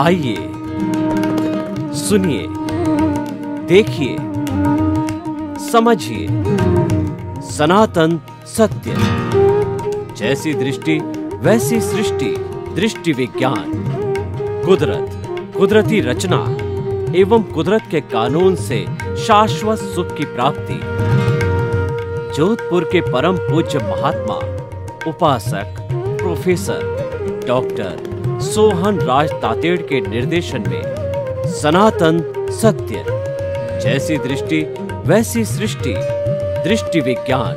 आइए, सुनिए, देखिए, समझिए, सनातन सत्य। जैसी दृष्टि, वैसी सृष्टि, दृष्टि विज्ञान। कुदरत, कुदरती रचना, एवं कुदरत के कानून से शाश्वत सुख की प्राप्ति। जोधपुर के परम पूज्य महात्मा, उपासक, प्रोफेसर, डॉक्टर सोहन राज तातेड़ के निर्देशन में सनातन सत्य। जैसी दृष्टि, वैसी सृष्टि, दृष्टि विज्ञान।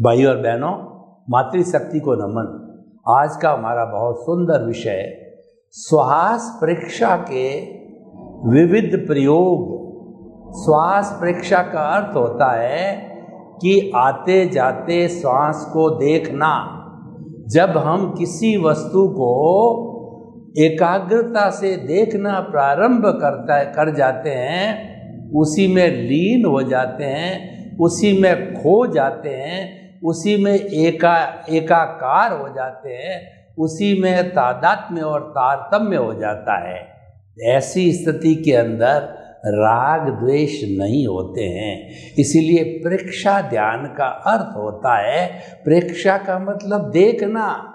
भाई और बहनों, मातृशक्ति को नमन। आज का हमारा बहुत सुंदर विषय श्वास परीक्षा के विविध प्रयोग, श्वास परीक्षा का अर्थ होता है कि आते जाते श्वास को देखना। जब हम किसी वस्तु को एकाग्रता से देखना प्रारंभ करता है, कर जाते हैं, उसी में लीन हो जाते हैं, उसी में खो जाते हैं, उसी में एका, एकाकार हो जाते हैं, उसी में तादात्म्य और तारतम्य हो जाता है। ऐसी स्थिति के अंदर राग द्वेष नहीं होते हैं। इसीलिए प्रेक्षा ध्यान का अर्थ होता है, प्रेक्षा का मतलब देखना।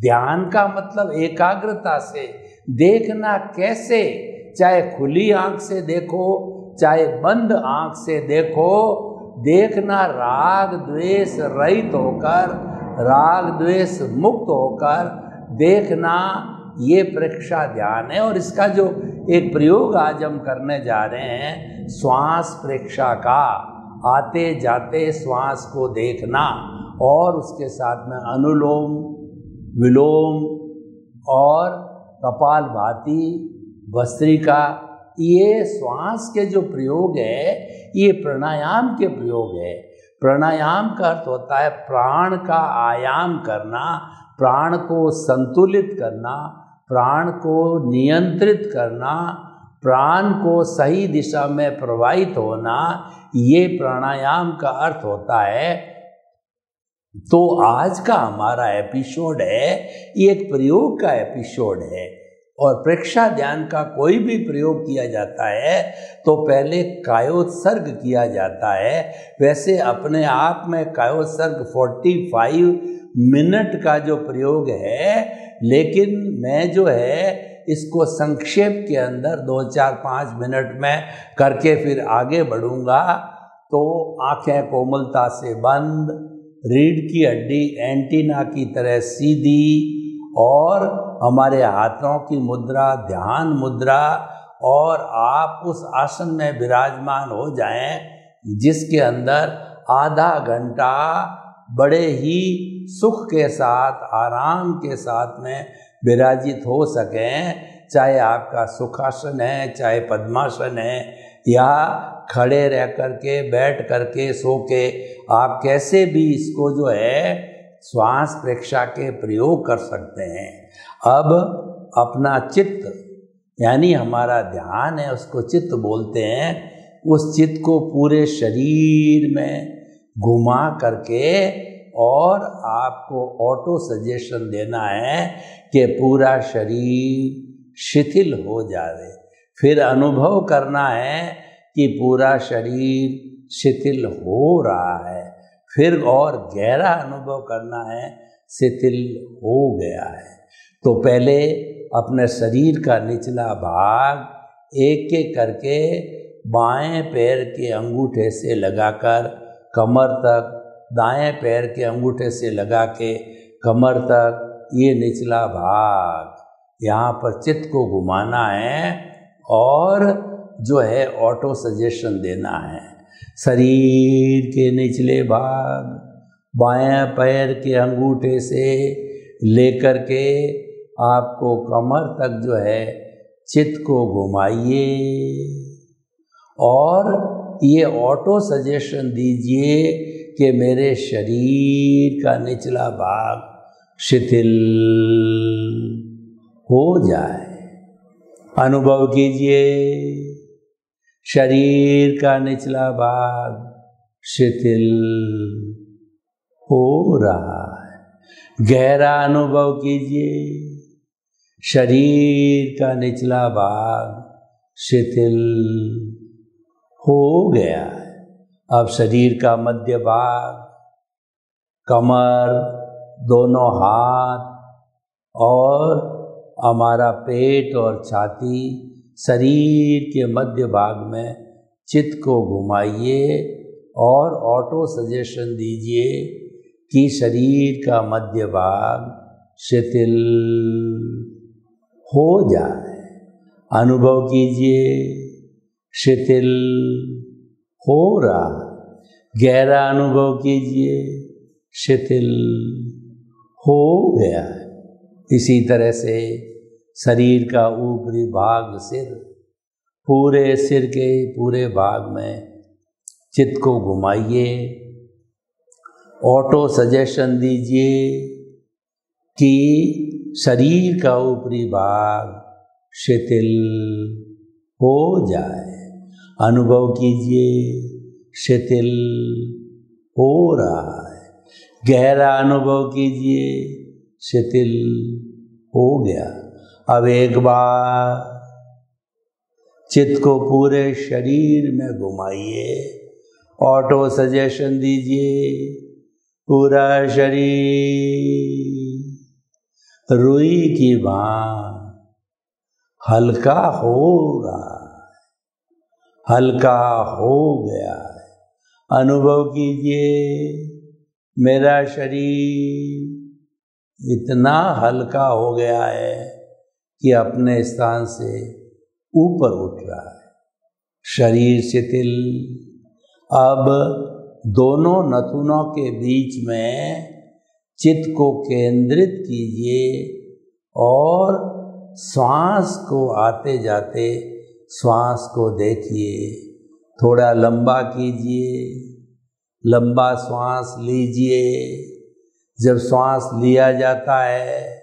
ध्यान का मतलब एकाग्रता से। देखना कैसे? चाहे खुली आँख से देखो, चाहे बंद आँख से देखो, देखना राग द्वेष रहित होकर, राग द्वेष मुक्त होकर देखना ये प्रेक्षा ध्यान है और इसका जो एक प्रयोग आज हम करने जा रहे हैं, श्वास प्रेक्षा का, आते जाते श्वास को देखना और उसके साथ में अनुलोम, विलोम और कपाल भाती भस्त्रिका ये श्वास के जो प्रयोग है, ये प्राणायाम के प्रयोग है। प्राणायाम का अर्थ होता है प्राण का आयाम करना प्राण को संतुलित करना, प्राण को नियंत्रित करना, प्राण को सही दिशा में प्रवाहित होना, ये प्राणायाम का अर्थ होता है। तो आज का हमारा एपिसोड है, ये एक प्रयोग का एपिसोड है। और प्रेक्षा ध्यान का कोई भी प्रयोग किया जाता है तो पहले कायोत्सर्ग किया जाता है। वैसे अपने आप में कायोत्सर्ग 45 मिनट का जो प्रयोग है, लेकिन मैं जो है, इसको संक्षेप के अंदर दो, चार, पाँच मिनट में करके फिर आगे बढ़ूँगा तो आँखें कोमलता से बंद, रीढ़ की हड्डी एंटीना की तरह सीधी, और हमारे हाथों की मुद्रा, ध्यान मुद्रा, और आप उस आसन में विराजमान हो जाएँ, जिसके अंदर आधा घंटा बड़े ही सुख के साथ, आराम के साथ में विराजित हो सकें, चाहे आपका सुखासन है, चाहे पद्मासन है, या खड़े रह कर के बैठ करके सो के आप कैसे भी इसको जो है श्वास प्रेक्षा के प्रयोग कर सकते हैं। अब अपना चित्त, यानी हमारा ध्यान है, उसको चित्त बोलते हैं, उस चित्त को पूरे शरीर में घुमा करके और आपको ऑटो सजेशन देना है कि पूरा शरीर शिथिल हो जाए फिर अनुभव करना है कि पूरा शरीर शिथिल हो रहा है। फिर और गहरा अनुभव करना है, शिथिल हो गया है। तो पहले अपने शरीर का निचला भाग एक एक करके बाएँ पैर के अंगूठे से लगाकर कमर तक दाएँ पैर के अंगूठे से लगा के कमर तक, ये निचला भाग। यहाँ पर चित्त को घुमाना है और जो है ऑटो सजेशन देना है। शरीर के निचले भाग, बाएँ पैर के अंगूठे से लेकर के आपको कमर तक जो है चित्त को घुमाइए। और ये ऑटो सजेशन दीजिए कि मेरे शरीर का निचला भाग शिथिल हो जाए। अनुभव कीजिए। शरीर का निचला भाग शिथिल हो रहा है। गहरा अनुभव कीजिए। शरीर का निचला भाग शिथिल हो गया है। अब शरीर का मध्य भाग, कमर, दोनों हाथ और हमारा पेट और छाती शरीर के मध्य भाग में चित्त को घुमाइए और ऑटो सजेशन दीजिए कि शरीर का मध्य भाग शिथिल हो जाए। अनुभव कीजिए, शिथिल हो रहा गहरा अनुभव कीजिए, शिथिल हो गया इसी तरह से शरीर का ऊपरी भाग सिर, पूरे सिर के पूरे भाग में चित्त को घुमाइए। ऑटो सजेशन दीजिए कि शरीर का ऊपरी भाग शिथिल हो जाए। अनुभव कीजिए, शिथिल हो रहा है। गहरा अनुभव कीजिए, शिथिल हो गया। अब एक बार चित्त को पूरे शरीर में घुमाइए ऑटो सजेशन दीजिए, पूरा शरीर। रुई की बाँ हल्का हो रहा हल्का हो गया है। अनुभव कीजिए, मेरा शरीर इतना हल्का हो गया है कि अपने स्थान से ऊपर उठ रहा है। शरीर शिथिल। अब दोनों नथुनों के बीच में चित्त को केंद्रित कीजिए और श्वास को आते जाते श्वास को देखिए, थोड़ा लंबा कीजिए, लंबा श्वास लीजिए। जब श्वास लिया जाता है,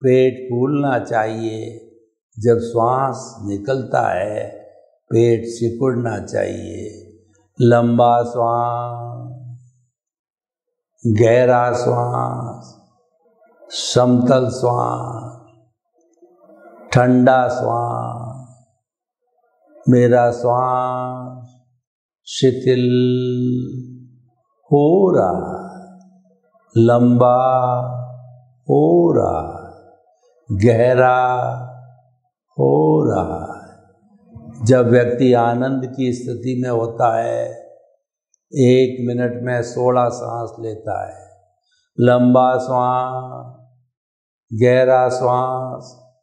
पेट फूलना चाहिए। जब श्वास निकलता है, पेट सिकुड़ना चाहिए। लंबा श्वास, गहरा श्वास, समतल श्वास, ठंडा श्वास मेरा श्वास शिथिल हो रहा लंबा हो रहा गहरा हो रहा जब व्यक्ति आनंद की स्थिति में होता है, एक मिनट में सोलह सांस लेता है। लंबा श्वास, गहरा श्वास,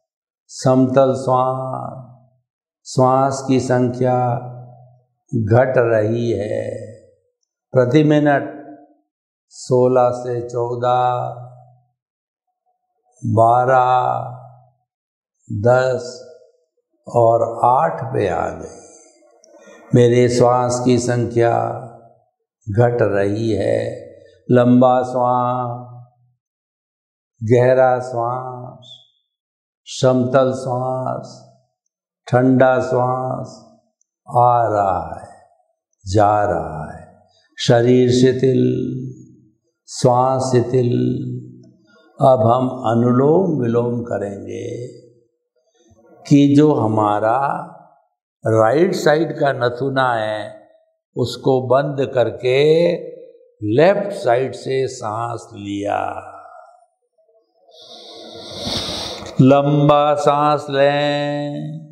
समतल श्वास श्वास की संख्या घट रही है। प्रति मिनट सोलह से चौदह, बारह, दस और आठ पे आ गई मेरे श्वास की संख्या घट रही है। लंबा श्वास, गहरा श्वास, समतल श्वास ठंडा श्वास आ रहा है, जा रहा है। शरीर शिथिल श्वास शिथिल अब हम अनुलोम विलोम करेंगे कि जो हमारा राइट साइड का नथुना है, उसको बंद करके लेफ़्ट साइड से सांस लिया। लंबा सांस लें।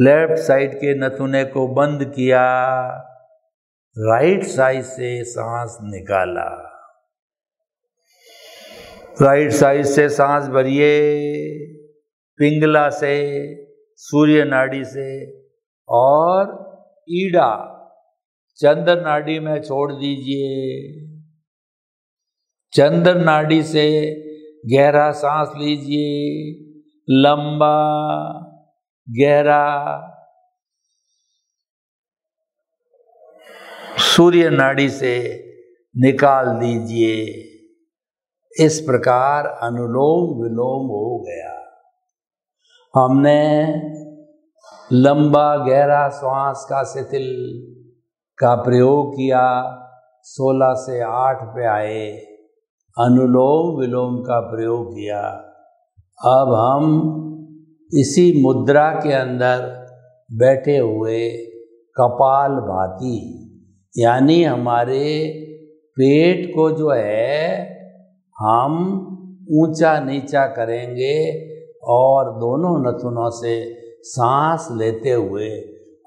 लेफ़्ट साइड के नथुने को बंद किया, राइट साइड से सांस निकाला। राइट साइड से सांस भरिए, पिंगला से, सूर्य नाड़ी से, और ईड़ा चंद्र नाड़ी में छोड़ दीजिए। चंद्र नाड़ी से गहरा सांस लीजिए, लंबा गहरा। सूर्य नाड़ी से निकाल दीजिए। इस प्रकार अनुलोम विलोम हो गया। हमने लंबा गहरा श्वास का शिथिल का प्रयोग किया। सोलह से आठ पे आए। अनुलोम विलोम का प्रयोग किया। अब हम इसी मुद्रा के अंदर बैठे हुए कपाल भाती, यानी हमारे पेट को जो है, हम ऊँचा नीचा करेंगे और दोनों नथुनों से सांस लेते हुए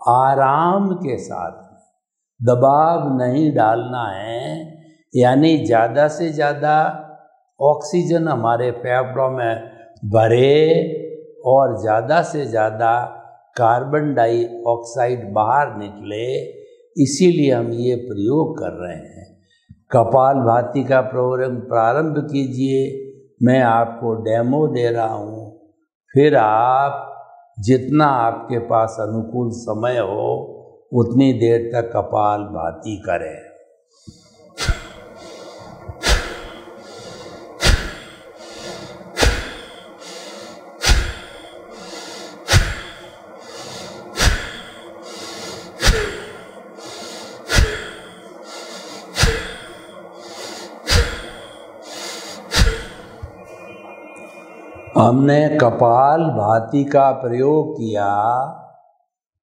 आराम के साथ दबाव नहीं डालना है, यानी ज़्यादा से ज़्यादा ऑक्सीजन हमारे फेफड़ों में भरे और ज़्यादा से ज़्यादा कार्बन डाइऑक्साइड बाहर निकले, इसीलिए हम ये प्रयोग कर रहे हैं। कपाल भाती का प्रोग्राम प्रारंभ कीजिए, मैं आपको डेमो दे रहा हूँ। फिर आप जितना आपके पास अनुकूल समय हो, उतनी देर तक कपाल भाती करें। हमने कपाल भाती का प्रयोग किया,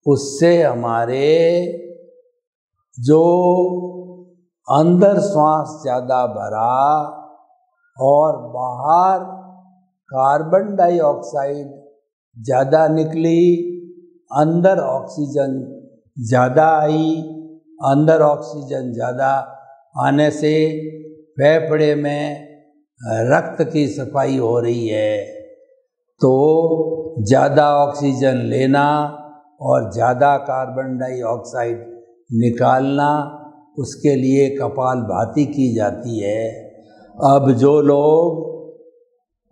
उससे हमारे जो अंदर श्वास ज़्यादा भरा और बाहर कार्बन डाइऑक्साइड ज़्यादा निकली, अंदर ऑक्सीजन ज़्यादा आई, अंदर ऑक्सीजन ज़्यादा आने से फेफड़े में रक्त की सफ़ाई हो रही है। तो ज़्यादा ऑक्सीजन लेना और ज़्यादा कार्बन डाइऑक्साइड निकालना, उसके लिए कपाल भाती की जाती है। अब जो लोग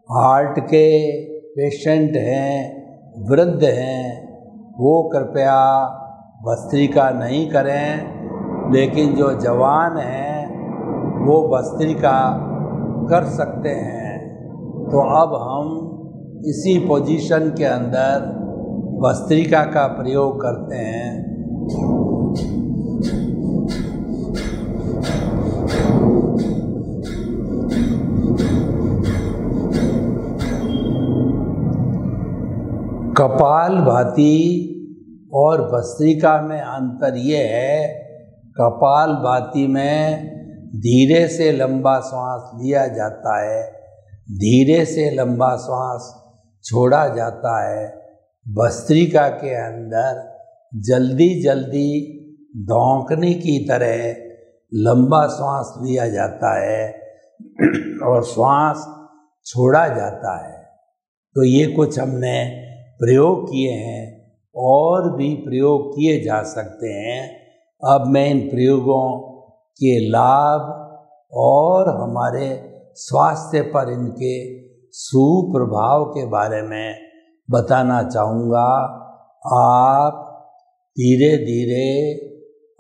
हार्ट के पेशेंट हैं, वृद्ध हैं, वो कृपया भस्त्रिका नहीं करें, लेकिन जो जवान हैं, वो भस्त्रिका कर सकते हैं। तो अब हम इसी पोजीशन के अंदर भस्त्रिका का प्रयोग करते हैं। कपाल भाती और भस्त्रिका में अंतर ये है, कपाल भाती में धीरे से लंबा श्वास लिया जाता है। धीरे से लंबा श्वास छोड़ा जाता है। भस्त्रिका के अंदर जल्दी जल्दी धोंकने की तरह लंबा श्वास लिया जाता है और श्वास छोड़ा जाता है। तो ये कुछ हमने प्रयोग किए हैं और भी प्रयोग किए जा सकते हैं। अब मैं इन प्रयोगों के लाभ और हमारे स्वास्थ्य पर इनके सुप्रभाव के बारे में बताना चाहूँगा। आप धीरे धीरे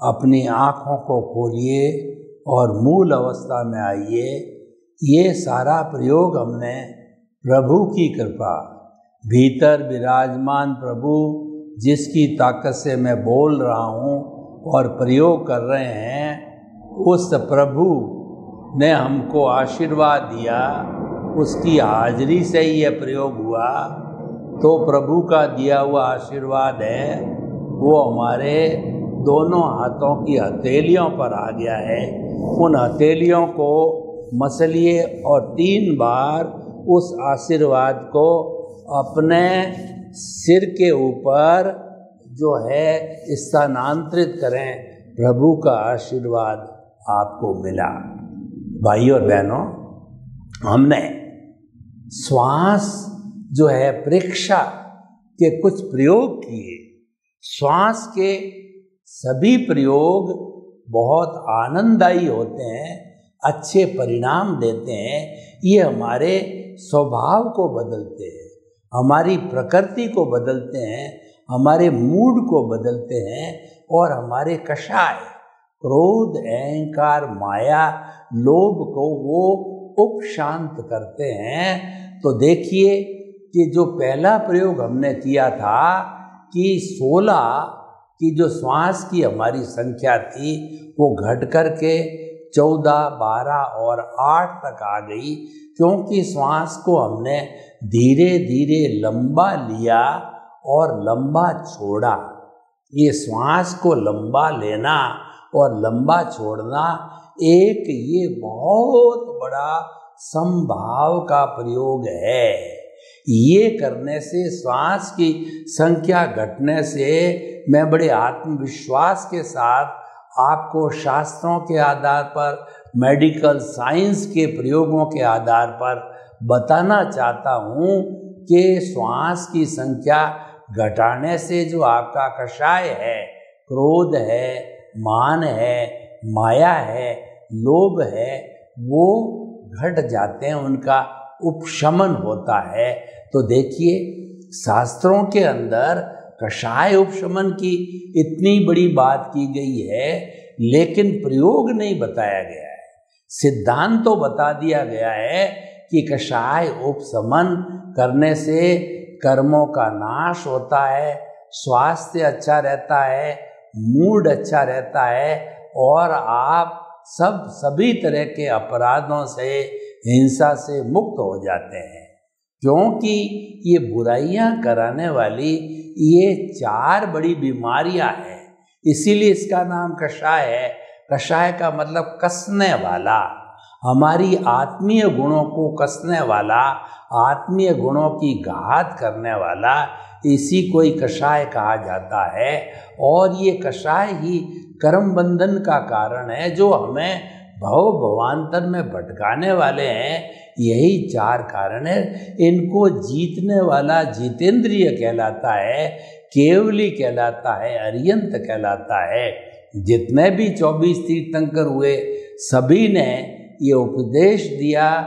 अपनी आँखों को खोलिए और मूल अवस्था में आइए। ये सारा प्रयोग हमने प्रभु की कृपा, भीतर विराजमान प्रभु जिसकी ताकत से मैं बोल रहा हूँ और प्रयोग कर रहे हैं, उस प्रभु ने हमको आशीर्वाद दिया। उसकी हाजिरी से ही यह प्रयोग हुआ। तो प्रभु का दिया हुआ आशीर्वाद है, वो हमारे दोनों हाथों की हथेलियों पर आ गया है। उन हथेलियों को मसलिए और तीन बार उस आशीर्वाद को अपने सिर के ऊपर जो है स्थानांतरित करें। प्रभु का आशीर्वाद आपको मिला। भाई और बहनों, हमने श्वास जो है परीक्षा के कुछ प्रयोग किए। श्वास के सभी प्रयोग बहुत आनंददायी होते हैं, अच्छे परिणाम देते हैं। ये हमारे स्वभाव को बदलते हैं, हमारी प्रकृति को बदलते हैं, हमारे मूड को बदलते हैं और हमारे कषाय, क्रोध, अहंकार, माया, लोभ को वो उपशांत करते हैं तो देखिए कि जो पहला प्रयोग हमने किया था कि सोलह की जो श्वास की हमारी संख्या थी, वो घट कर के चौदह, बारह और आठ तक आ गई, क्योंकि श्वास को हमने धीरे धीरे लंबा लिया और लंबा छोड़ा। ये श्वास को लंबा लेना और लंबा छोड़ना एक ये बहुत बड़ा संभाव का प्रयोग है। ये करने से, श्वास की संख्या घटने से मैं बड़े आत्मविश्वास के साथ आपको शास्त्रों के आधार पर, मेडिकल साइंस के प्रयोगों के आधार पर बताना चाहता हूँ कि श्वास की संख्या घटाने से जो आपका कषाय है, क्रोध है, मान है माया है, लोभ है, वो घट जाते हैं, उनका उपशमन होता है। तो देखिए, शास्त्रों के अंदर कषाय उपशमन की इतनी बड़ी बात की गई है, लेकिन प्रयोग नहीं बताया गया है। सिद्धांत तो बता दिया गया है कि कषाय उपशमन करने से कर्मों का नाश होता है, स्वास्थ्य अच्छा रहता है, मूड अच्छा रहता है और आप सब, सभी तरह के अपराधों से, हिंसा से मुक्त हो जाते हैं। क्योंकि ये बुराइयाँ कराने वाली, ये चार बड़ी बीमारियाँ हैं। इसीलिए इसका नाम कषाय है। कषाय का मतलब कसने वाला। हमारी आत्मीय गुणों को कसने वाला, आत्मीय गुणों की घात करने वाला, इसी को ही कषाय कहा जाता है। और ये कषाय ही कर्म बंधन का कारण है, जो हमें भव भवान्तर में भटकाने वाले हैं, यही चार कारण है। इनको जीतने वाला जितेंद्रिय कहलाता है, केवली कहलाता है, अरियंत कहलाता है। जितने भी चौबीस तीर्थंकर हुए, सभी ने ये उपदेश दिया,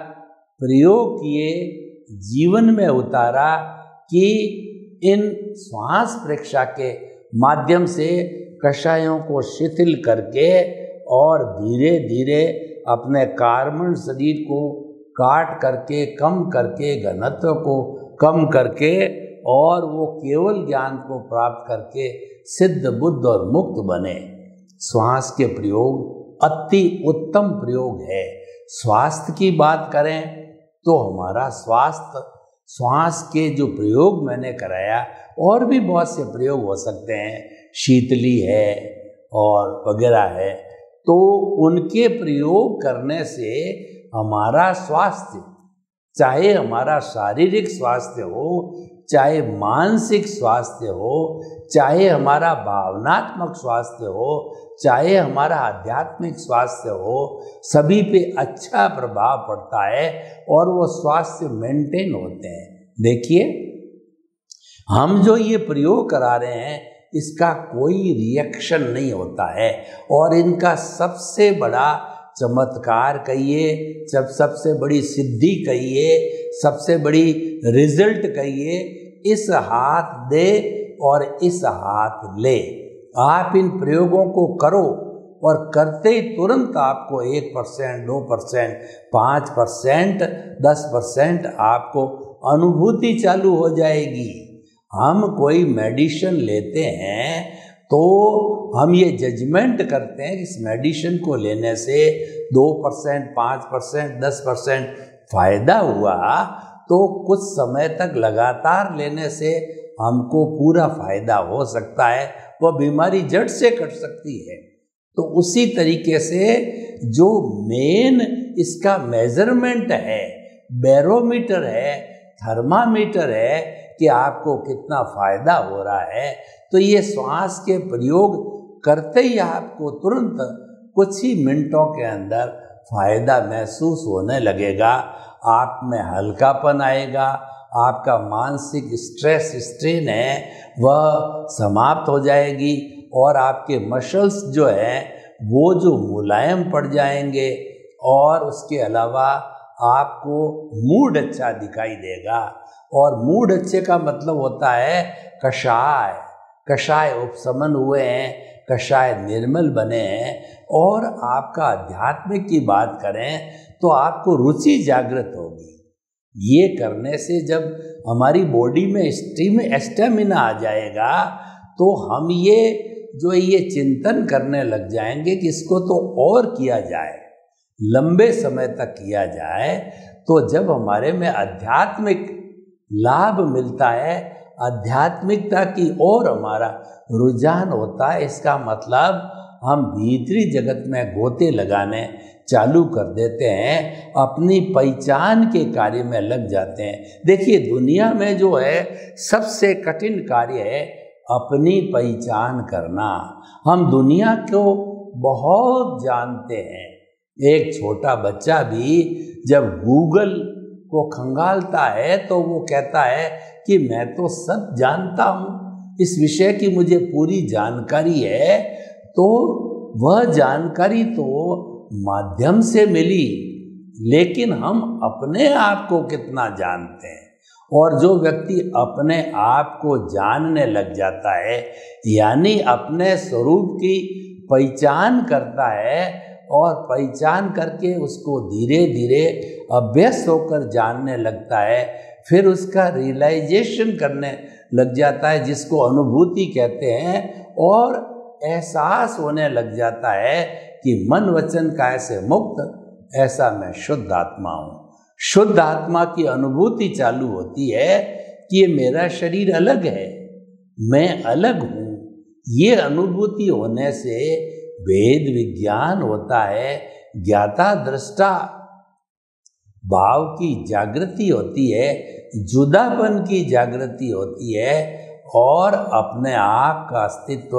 प्रयोग किए, जीवन में उतारा कि इन श्वास परीक्षा के माध्यम से कषायों को शिथिल करके और धीरे धीरे अपने कार्बन शरीर को काट करके, कम करके, घनत्व को कम करके और वो केवल ज्ञान को प्राप्त करके सिद्ध, बुद्ध और मुक्त बने। श्वास के प्रयोग अति उत्तम प्रयोग है। स्वास्थ्य की बात करें तो हमारा स्वास्थ्य, श्वास के जो प्रयोग मैंने कराया, और भी बहुत से प्रयोग हो सकते हैं। शीतली है और वगैरह है तो उनके प्रयोग करने से हमारा स्वास्थ्य, चाहे हमारा शारीरिक स्वास्थ्य हो, चाहे मानसिक स्वास्थ्य हो, चाहे हमारा भावनात्मक स्वास्थ्य हो, चाहे हमारा आध्यात्मिक स्वास्थ्य हो, सभी पे अच्छा प्रभाव पड़ता है और वो स्वास्थ्य मेंटेन होते हैं। देखिए, हम जो ये प्रयोग करा रहे हैं इसका कोई रिएक्शन नहीं होता है। और इनका सबसे बड़ा चमत्कार कहिए, जब सबसे बड़ी सिद्धि कहिए, सबसे बड़ी रिज़ल्ट कहिए, इस हाथ दे और इस हाथ ले। आप इन प्रयोगों को करो और करते ही तुरंत आपको एक परसेंट, दो परसेंट, पाँच परसेंट, दस परसेंट आपको अनुभूति चालू हो जाएगी। हम कोई मेडिसिन लेते हैं तो हम ये जजमेंट करते हैं कि इस मेडिसिन को लेने से दो परसेंट, पाँच परसेंट, दस परसेंट फ़ायदा हुआ तो कुछ समय तक लगातार लेने से हमको पूरा फ़ायदा हो सकता है वह बीमारी जड़ से कट सकती है। तो उसी तरीके से जो मेन इसका मेज़रमेंट है बैरोमीटर है थर्मामीटर है कि आपको कितना फ़ायदा हो रहा है तो ये श्वास के प्रयोग करते ही आपको तुरंत कुछ ही मिनटों के अंदर फ़ायदा महसूस होने लगेगा। आप में हल्कापन आएगा, आपका मानसिक स्ट्रेस स्ट्रेन है, वह समाप्त हो जाएगी और आपके मसल्स जो हैं, वो जो मुलायम पड़ जाएँगे और उसके अलावा आपको मूड अच्छा दिखाई देगा। और मूड अच्छे का मतलब होता है कषाय। कषाय उपशमन हुए हैं, कषाय निर्मल बने हैं और आपका आध्यात्मिक की बात करें तो आपको रुचि जागृत होगी। ये करने से जब हमारी बॉडी में स्टीम स्टेमिना आ जाएगा तो हम ये, जो ये चिंतन करने लग जाएँगे कि इसको तो और किया जाए, लंबे समय तक किया जाए तो जब हमारे में आध्यात्मिक लाभ मिलता है आध्यात्मिकता की ओर हमारा रुझान होता है। इसका मतलब हम भीतरी जगत में गोते लगाने चालू कर देते हैं, अपनी पहचान के कार्य में लग जाते हैं। देखिए, दुनिया में जो है, सबसे कठिन कार्य है अपनी पहचान करना। हम दुनिया को बहुत जानते हैं। एक छोटा बच्चा भी जब गूगल को खंगालता है तो वो कहता है कि मैं तो सब जानता हूँ। इस विषय की मुझे पूरी जानकारी है तो वह जानकारी तो माध्यम से मिली, लेकिन हम अपने आप को कितना जानते हैं? और जो व्यक्ति अपने आप को जानने लग जाता है, यानी अपने स्वरूप की पहचान करता है और पहचान करके उसको धीरे धीरे अभ्यस्त होकर जानने लगता है, फिर उसका रियलाइजेशन करने लग जाता है, जिसको अनुभूति कहते हैं, और एहसास होने लग जाता है कि मन वचन काय से मुक्त, ऐसा मैं शुद्ध आत्मा हूँ। शुद्ध आत्मा की अनुभूति चालू होती है कि ये मेरा शरीर अलग है, मैं अलग हूँ। ये अनुभूति होने से वेद विज्ञान होता है, ज्ञाता दृष्टा, भाव की जागृति होती है, जुदापन की जागृति होती है और अपने आप का अस्तित्व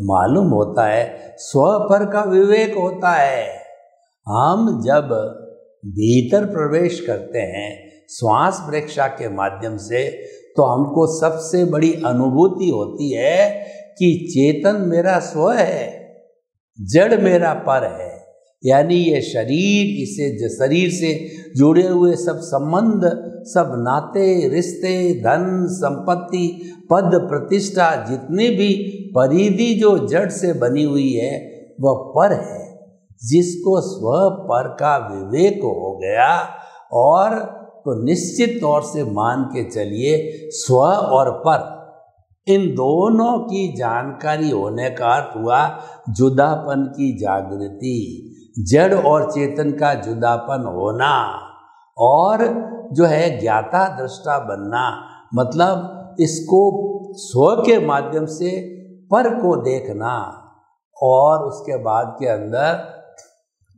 मालूम होता है, स्व पर का विवेक होता है। हम जब भीतर प्रवेश करते हैं श्वास प्रेक्षा के माध्यम से तो हमको सबसे बड़ी अनुभूति होती है कि चेतन मेरा स्व है। जड़ मेरा पर है। यानी ये शरीर, इसे शरीर से जुड़े हुए सब संबंध, सब नाते, रिश्ते, धन, संपत्ति, पद, प्रतिष्ठा, जितनी भी परिधि जो जड़ से बनी हुई है वह पर है। जिसको स्व पर का विवेक हो गया और तो निश्चित तौर से मान के चलिए स्व और पर। इन दोनों की जानकारी होने का अर्थ हुआ जुदापन की जागृति, जड़ और चेतन का जुदापन होना और जो है ज्ञाता दृष्टा बनना मतलब इसको स्व के माध्यम से पर को देखना और उसके बाद के अंदर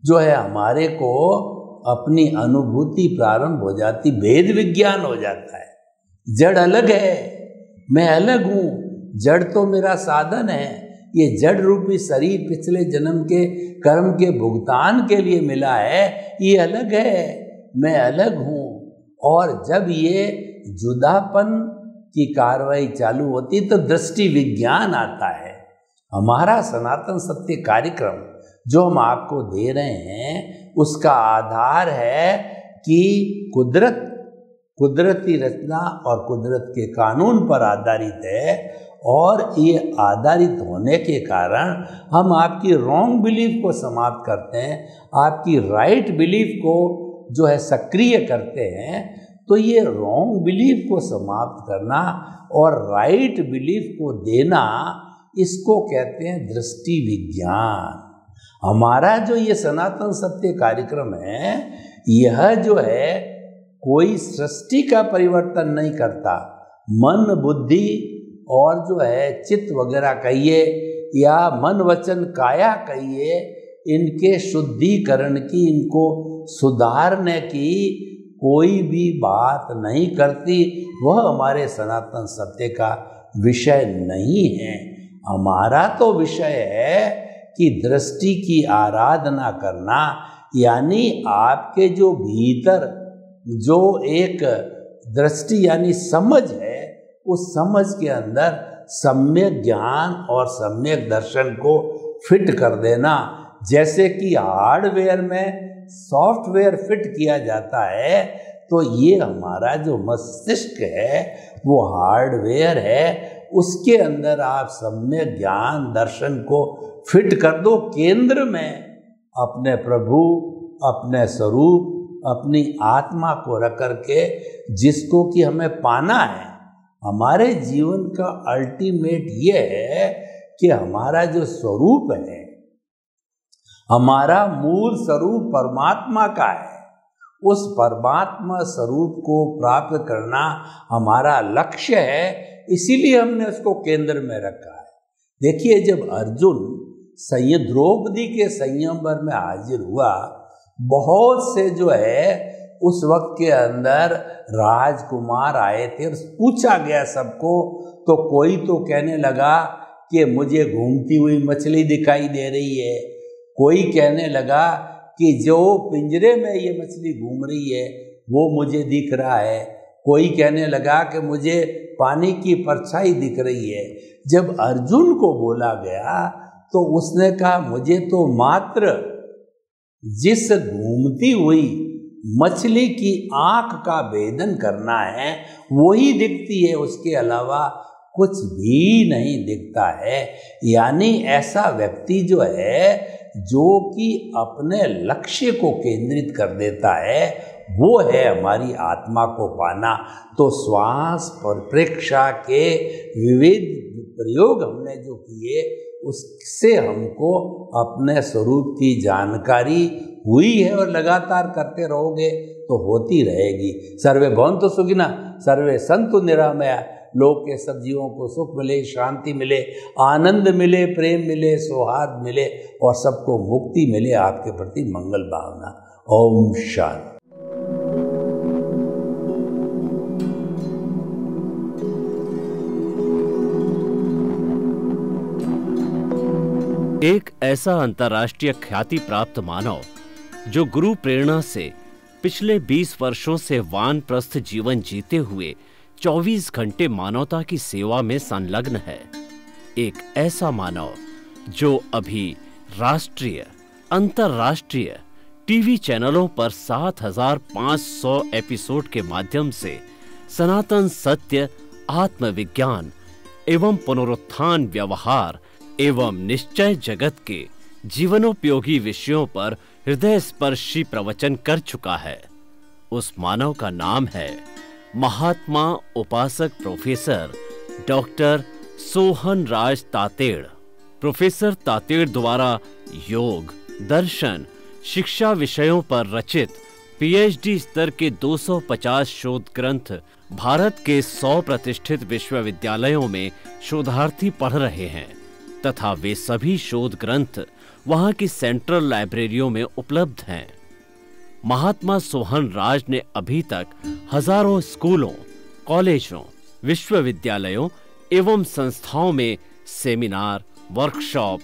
जो है हमारे को अपनी अनुभूति प्रारंभ हो जाती, भेद विज्ञान हो जाता है। जड़ अलग है। मैं अलग हूँ। जड़ तो मेरा साधन है। ये जड़ रूपी शरीर पिछले जन्म के कर्म के भुगतान के लिए मिला है। ये अलग है। मैं अलग हूँ। और जब ये जुदापन की कार्रवाई चालू होती तो दृष्टि विज्ञान आता है। हमारा सनातन सत्य कार्यक्रम जो हम आपको दे रहे हैं, उसका आधार है कि कुदरत कुदरती रचना और कुदरत के कानून पर आधारित है और ये आधारित होने के कारण हम आपकी रॉन्ग बिलीफ को समाप्त करते हैं, आपकी राइट right बिलीफ को जो है सक्रिय करते हैं तो ये रॉन्ग बिलीफ को समाप्त करना और राइट right बिलीफ को देना इसको कहते हैं दृष्टि विज्ञान। हमारा जो ये सनातन सत्य कार्यक्रम है, यह जो है कोई सृष्टि का परिवर्तन नहीं करता। मन, बुद्धि और जो है चित्त वगैरह कहिए या मन, वचन, काया कहिए, इनके शुद्धिकरण की, इनको सुधारने की कोई भी बात नहीं करती। वह हमारे सनातन सत्य का विषय नहीं है। हमारा तो विषय है कि दृष्टि की आराधना करना, यानी आपके जो भीतर जो एक दृष्टि यानी समझ है, उस समझ के अंदर सम्यक ज्ञान और सम्यक दर्शन को फिट कर देना। जैसे कि हार्डवेयर में सॉफ्टवेयर फिट किया जाता है तो ये हमारा जो मस्तिष्क है, वो हार्डवेयर है, उसके अंदर आप सम्यक ज्ञान दर्शन को फिट कर दो। केंद्र में अपने प्रभु, अपने स्वरूप अपनी आत्मा को रख करके जिसको कि हमें पाना है। हमारे जीवन का अल्टीमेट ये है कि हमारा जो स्वरूप है, हमारा मूल स्वरूप परमात्मा का है। उस परमात्मा स्वरूप को प्राप्त करना हमारा लक्ष्य है, इसीलिए हमने उसको केंद्र में रखा है। देखिए, जब अर्जुन संय द्रौपदी के संयमवर में हाजिर हुआ बहुत से जो है, उस वक्त के अंदर राजकुमार आए थे और पूछा गया सबको तो कोई तो कहने लगा कि मुझे घूमती हुई मछली दिखाई दे रही है। कोई कहने लगा कि जो पिंजरे में ये मछली घूम रही है, वो मुझे दिख रहा है। कोई कहने लगा कि मुझे पानी की परछाई दिख रही है। जब अर्जुन को बोला गया तो उसने कहा, मुझे तो मात्र जिस घूमती हुई मछली की आँख का भेदन करना है, वही दिखती है। उसके अलावा कुछ भी नहीं दिखता है। यानी ऐसा व्यक्ति जो है, जो कि अपने लक्ष्य को केंद्रित कर देता है, वो है हमारी आत्मा को पाना। तो श्वास पर प्रेक्षा के विविध प्रयोग हमने जो किए उससे हमको अपने स्वरूप की जानकारी हुई है और लगातार करते रहोगे तो होती रहेगी। सर्वे भवन तो सुखिना सर्वे संतु निरामया। लोग के सब जीवों को सुख मिले, शांति मिले, आनंद मिले, प्रेम मिले, सौहार्द मिले और सबको मुक्ति मिले। आपके प्रति मंगल भावना। ओम शांति। एक ऐसा अंतर्राष्ट्रीय ख्याति प्राप्त मानव जो गुरु प्रेरणा से पिछले 20 वर्षों से वानप्रस्थ जीवन जीते हुए 24 घंटे मानवता की सेवा में संलग्न है। एक ऐसा मानव जो अभी राष्ट्रीय अंतर्राष्ट्रीय टीवी चैनलों पर 7,500 एपिसोड के माध्यम से सनातन सत्य आत्मविज्ञान एवं पुनरुत्थान व्यवहार एवं निश्चय जगत के जीवनोपयोगी विषयों पर हृदय स्पर्शी प्रवचन कर चुका है। उस मानव का नाम है महात्मा उपासक professor doctor Sohan Raj Tated. Professor Tated द्वारा योग, दर्शन, शिक्षा विषयों पर रचित पीएचडी स्तर के 250 शोध ग्रंथ भारत के 100 प्रतिष्ठित विश्वविद्यालयों में शोधार्थी पढ़ रहे हैं। तथा वे सभी शोध ग्रंथ वहाँ की सेंट्रल लाइब्रेरियों में उपलब्ध हैं। महात्मा सोहन राज ने अभी तक हज़ारों स्कूलों, कॉलेजों, विश्वविद्यालयों एवं संस्थाओं में सेमिनार, वर्कशॉप,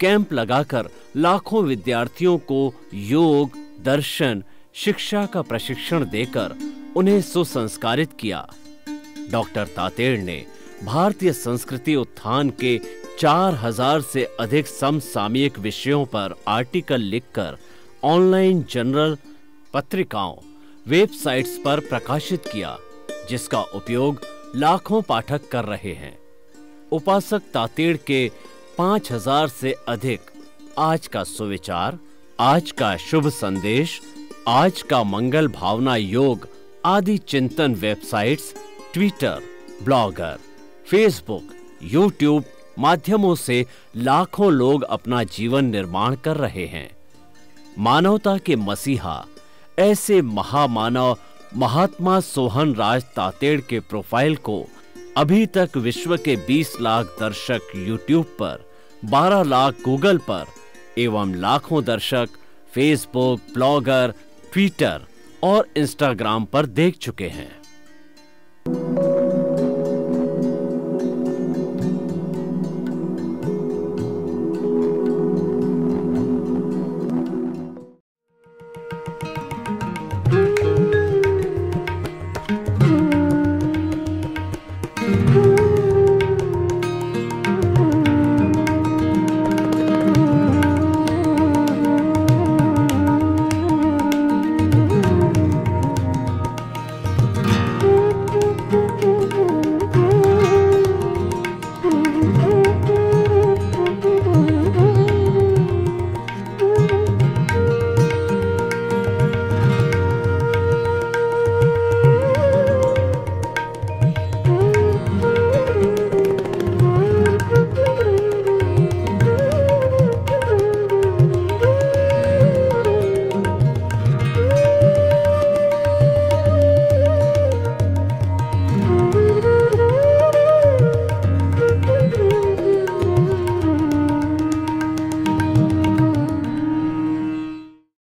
कैंप लगाकर लाखों विद्यार्थियों को योग, दर्शन, शिक्षा का प्रशिक्षण देकर उन्हें सुसंस्कारित किया। डॉक्टर तातेड़ ने भारतीय संस्कृति उत्थान के चार हज़ार से अधिक समसामयिक विषयों पर आर्टिकल लिखकर ऑनलाइन जनरल पत्रिकाओं, वेबसाइट्स पर प्रकाशित किया, जिसका उपयोग लाखों पाठक कर रहे हैं। उपासक तातेड़ के पाँच हज़ार से अधिक आज का सुविचार, आज का शुभ संदेश, आज का मंगल भावना योग आदि चिंतन websites, Twitter, Blogger, Facebook, YouTube माध्यमों से लाखों लोग अपना जीवन निर्माण कर रहे हैं। मानवता के मसीहा, ऐसे महामानव महात्मा सोहन राज तातेड़ के प्रोफ़ाइल को अभी तक विश्व के 20 लाख दर्शक यूट्यूब पर 12 लाख गूगल पर एवं लाखों दर्शक फेसबुक, ब्लॉगर, ट्विटर और इंस्टाग्राम पर देख चुके हैं।